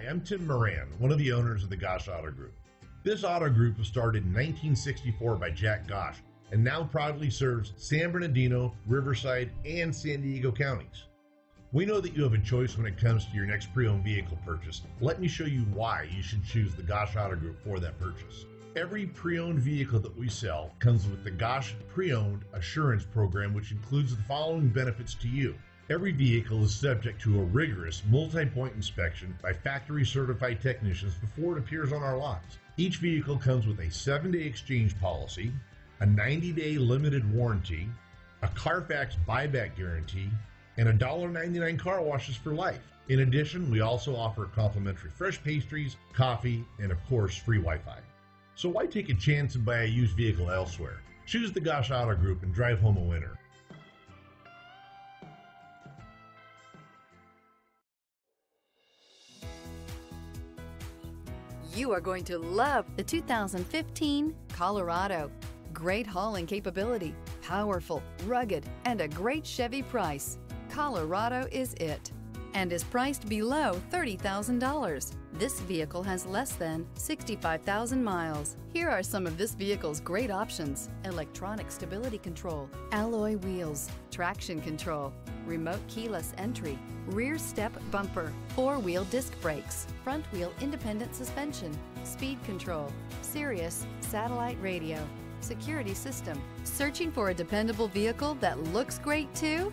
Hi, I'm Tim Moran, one of the owners of the Gosch Auto Group. This auto group was started in 1964 by Jack Gosch and now proudly serves San Bernardino, Riverside, and San Diego counties. We know that you have a choice when it comes to your next pre owned vehicle purchase. Let me show you why you should choose the Gosch Auto Group for that purchase. Every pre owned vehicle that we sell comes with the Gosch Pre Owned Assurance Program, which includes the following benefits to you. Every vehicle is subject to a rigorous multi point inspection by factory certified technicians before it appears on our lots. Each vehicle comes with a seven day exchange policy, a 90 day limited warranty, a Carfax buyback guarantee, and a $1.99 car washes for life. In addition, we also offer complimentary fresh pastries, coffee, and of course, free Wi Fi. So why take a chance and buy a used vehicle elsewhere? Choose the Gosch Auto Group and drive home a winner. You are going to love the 2015 Colorado. Great hauling capability, powerful, rugged, and a great Chevy price. Colorado is it and is priced below $30,000. This vehicle has less than 65,000 miles. Here are some of this vehicle's great options. Electronic stability control, alloy wheels, traction control, remote keyless entry, rear step bumper, four-wheel disc brakes, front wheel independent suspension, speed control, Sirius satellite radio, security system. Searching for a dependable vehicle that looks great too?